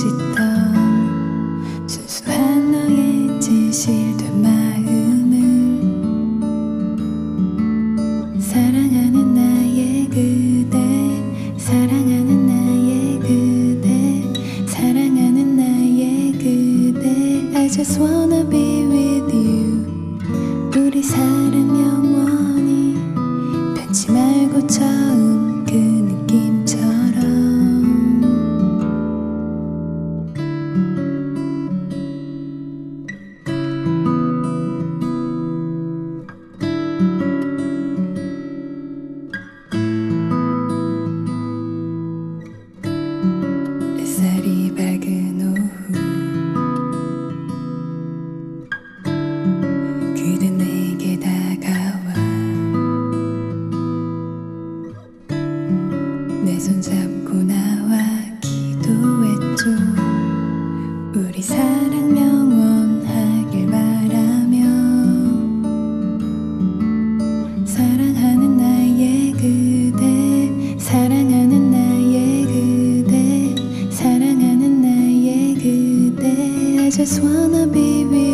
짓던 순수한 너의 진실된 마음을 사랑하는 나의 그대 사랑하는 나의 그대 사랑하는 나의 그대 I just wanna be with you. 우리 사랑 여 손 잡고 나와 기도했죠. 우리 사랑 영원하길 바라며 사랑하는 나의 그대 사랑하는 나의 그대 사랑하는 나의 그대. I just wanna be with